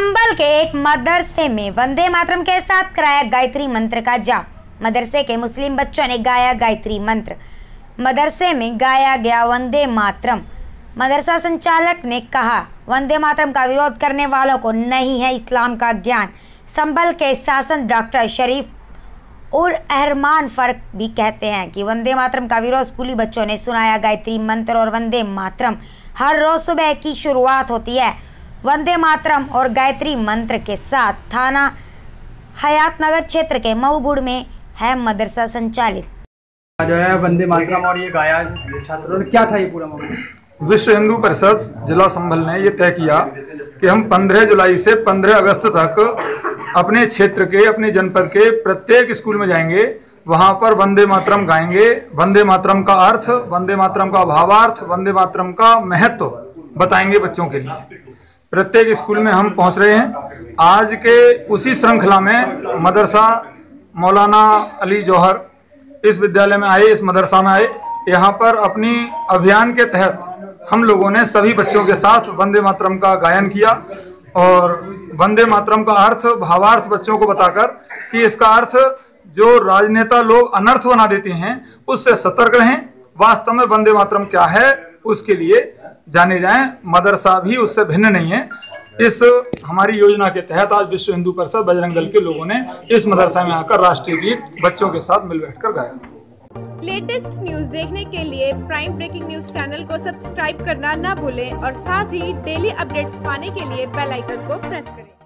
संबल के एक मदरसे में वंदे मातरम के साथ कराया गायत्री मंत्र का जाप। मदरसे के मुस्लिम बच्चों ने गाया गायत्री मंत्र। मदरसे में गाया गया वंदे मातरम। मदरसा संचालक ने कहा, वंदे मातरम का विरोध करने वालों को नहीं है इस्लाम का ज्ञान। संबल के शासन डॉक्टर शरीफ और अहरमान फ़र्क भी कहते हैं कि वंदे मातरम का विरोध स्कूली बच्चों ने सुनाया गायत्री मंत्र और वंदे मातरम। हर रोज सुबह की शुरुआत होती है। वंदे मातरम और गायत्री मंत्र के साथ थाना हयात नगर क्षेत्र के मऊबुड़ में है मदरसा संचालित। जो है वंदे मातरम और ये गाया छात्रों। क्या था ये पूरा मामला? विश्व हिंदू परिषद जिला संभल ने ये तय किया कि हम 15 जुलाई से 15 अगस्त तक अपने क्षेत्र के अपने जनपद के प्रत्येक स्कूल में जाएँगे। वहाँ पर वंदे मातरम गाएँगे। वंदे मातरम का अर्थ वंदे मातरम का भावार्थ वंदे मातरम का महत्व बताएँगे बच्चों के लिए। प्रत्येक स्कूल में हम पहुँच रहे हैं। आज के उसी श्रृंखला में मदरसा मौलाना अली जौहर इस विद्यालय में आए, इस मदरसा में आए। यहाँ पर अपनी अभियान के तहत हम लोगों ने सभी बच्चों के साथ वंदे मातरम का गायन किया और वंदे मातरम का अर्थ, भावार्थ बच्चों को बताकर कि इसका अर्थ जो राजनेता लोग अनर्थ बना देते हैं, उससे सतर्क रहें। वास्तव में वंदे मातरम क्या है, उसके लिए जाने जाएँ। मदरसा भी उससे भिन्न नहीं है। इस हमारी योजना के तहत आज विश्व हिंदू परिषद बजरंग दल के लोगों ने इस मदरसा में आकर राष्ट्रीय गीत बच्चों के साथ मिल बैठ कर गाया। लेटेस्ट न्यूज़ देखने के लिए प्राइम ब्रेकिंग न्यूज़ चैनल को सब्सक्राइब करना न भूले और साथ ही डेली अपडेट पाने के लिए बेलाइकन को प्रेस करें।